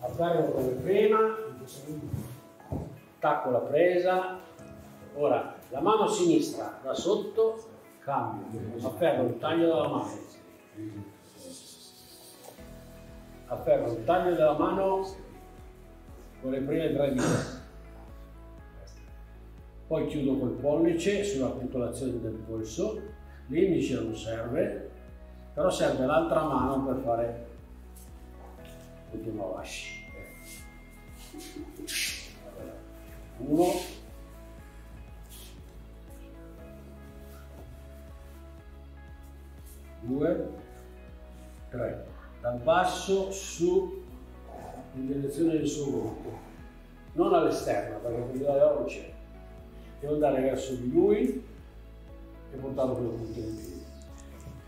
afferro come prima, tacco la presa, ora la mano sinistra da sotto, cambio, afferro il taglio della mano, afferro il taglio della mano con le prime tre dita, poi chiudo col pollice sull'articolazione del polso, l'indice non serve, però serve l'altra mano per fare l'ultimo vasci. Uno, due, tre. Dal basso su in direzione del suo volto, non all'esterno perché qui da non c'è. Devo andare verso di lui e portarlo con punte in piedi.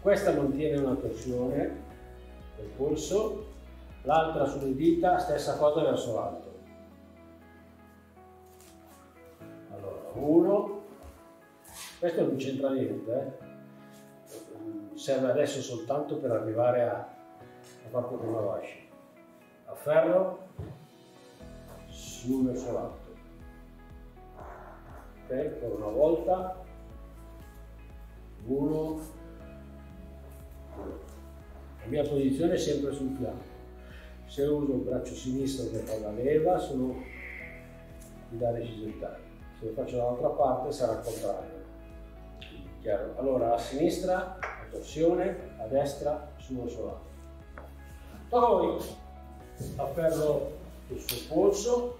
Questa mantiene una torsione del polso, l'altra sulle dita, stessa cosa verso l'alto. Allora, uno, questo non c'entra niente, eh? serve adesso soltanto per arrivare a, a far come vasci. A ferro, su verso l'alto. Ok, per una volta, uno, la mia posizione è sempre sul fianco. Se uso il braccio sinistro per fare la leva, sono di dare risultati. Se lo faccio dall'altra parte sarà contrario. Chiaro? Allora a sinistra la torsione, a destra su verso l'alto. Poi afferro il suo polso,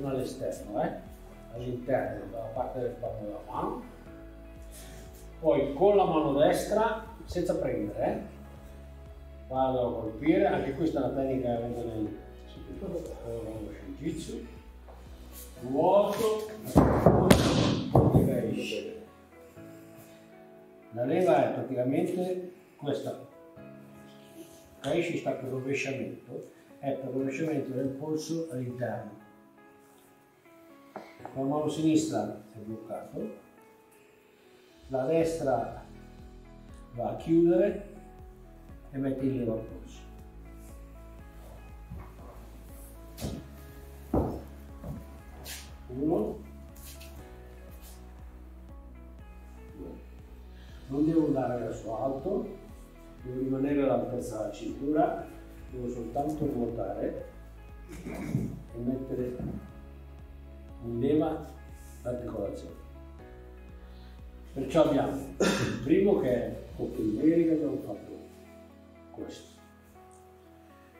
non all'esterno, eh? all'interno, dalla parte del palmo della mano. Poi con la mano destra, senza prendere, eh? Vado a colpire, anche questa è una tecnica che vedo nel Shujitsu, vuoto, la leva è praticamente questa, Kaishi sta per rovesciamento, è per rovesciamento del polso all'interno. La mano sinistra è bloccato, la destra va a chiudere e metti il leva al polso. Uno, due. Non devo andare verso alto, devo rimanere all'altezza della cintura, devo soltanto ruotare e mettere in leva l'articolazione. Perciò abbiamo il primo che è Cottineri che abbiamo fatto.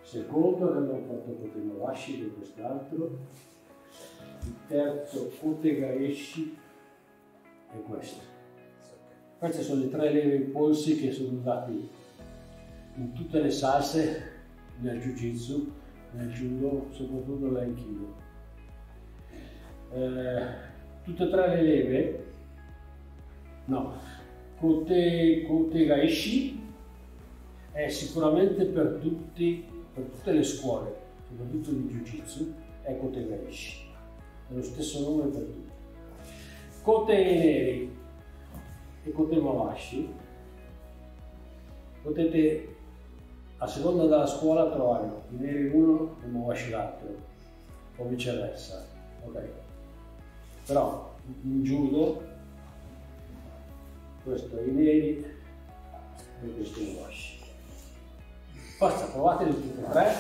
Secondo che abbiamo fatto Kotemorashi che quest'altro. Il terzo Kotegaeshi è questo. Queste sono le tre leve polsi che sono usati in tutte le salse nel Jiu-Jitsu, nel Judo, soprattutto nell'Aikido. Eh, tutte e tre le leve, no, Kote, Kotegaeshi è sicuramente per, tutti, per tutte le scuole, soprattutto di Jiu-Jitsu, è Kotegaeshi. È lo stesso nome per tutti. Kote Neri e Kote Mawashi potete a seconda della scuola trovare i neri uno e Mawashi l'altro o viceversa. Ok. Però in judo questo è i neri e questo è Mawashi. Forza, provateli tutti e tre.